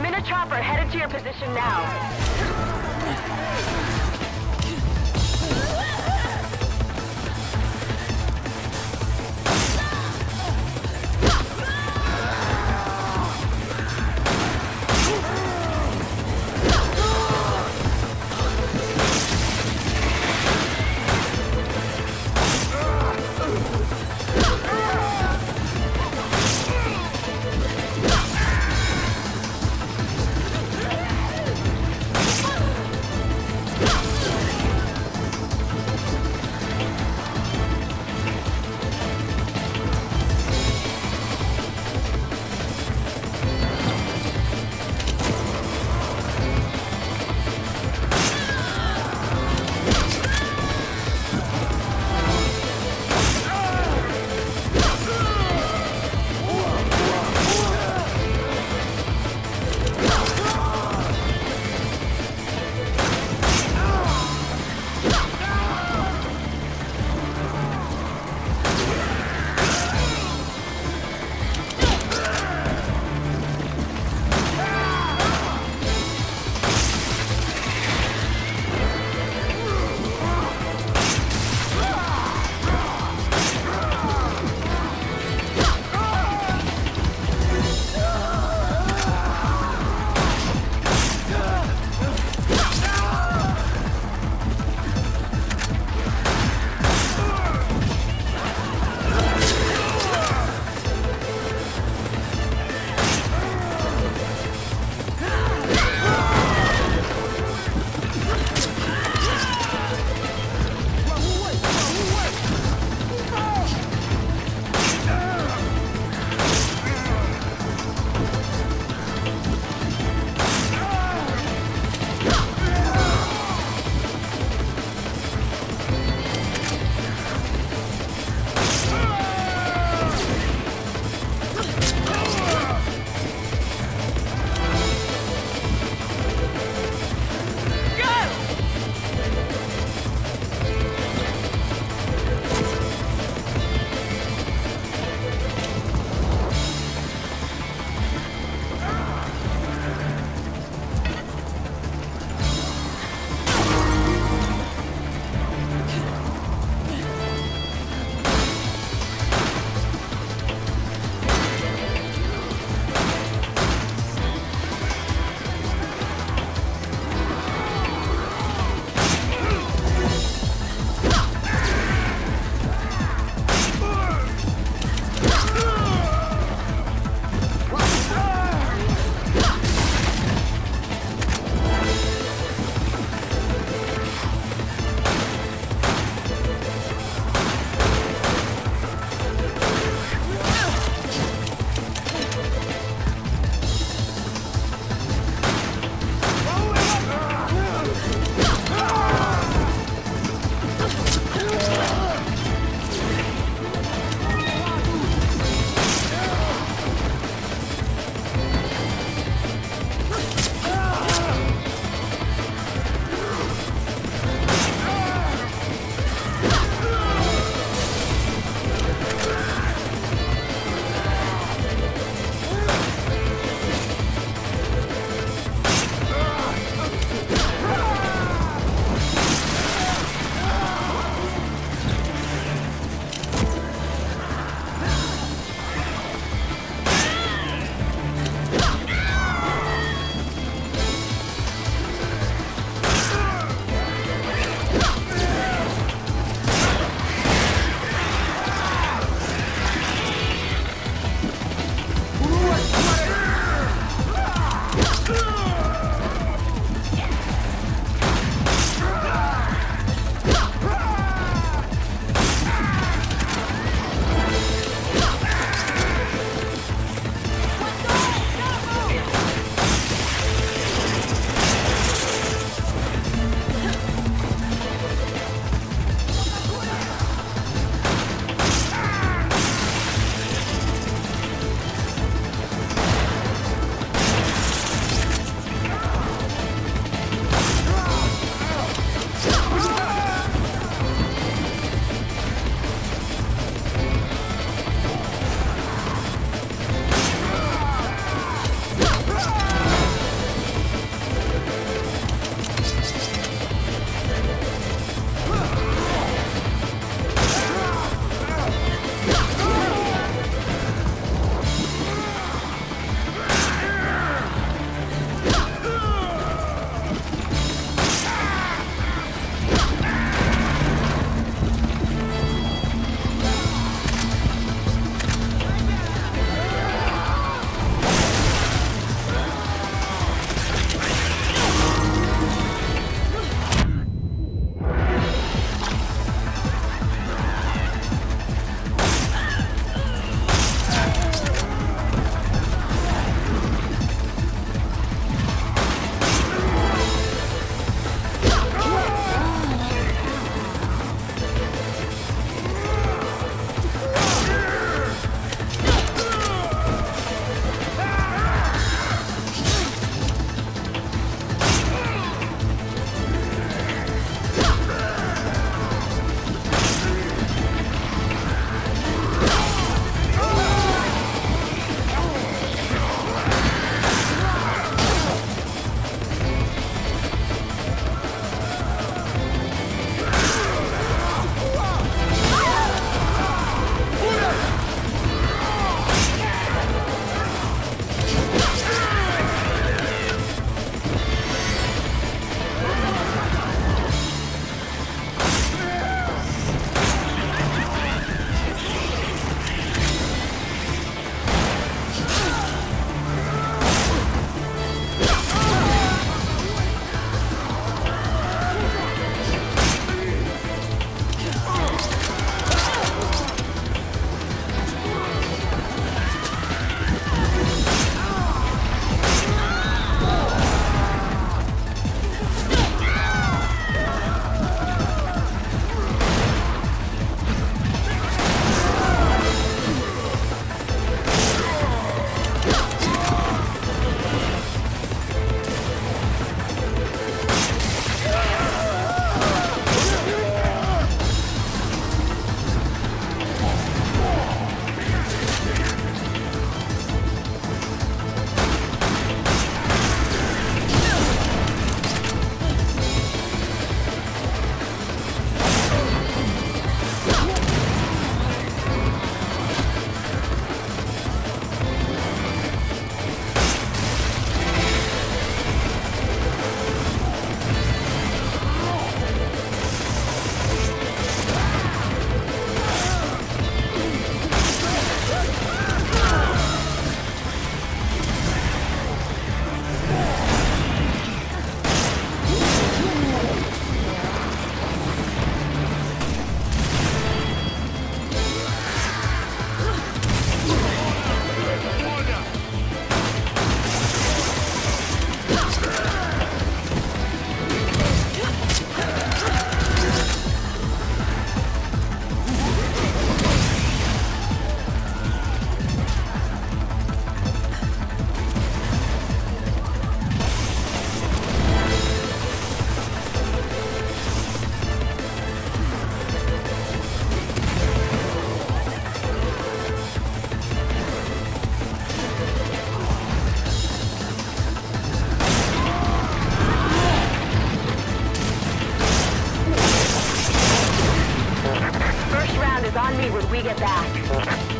I'm in a chopper headed to your position now. Stop. We get back.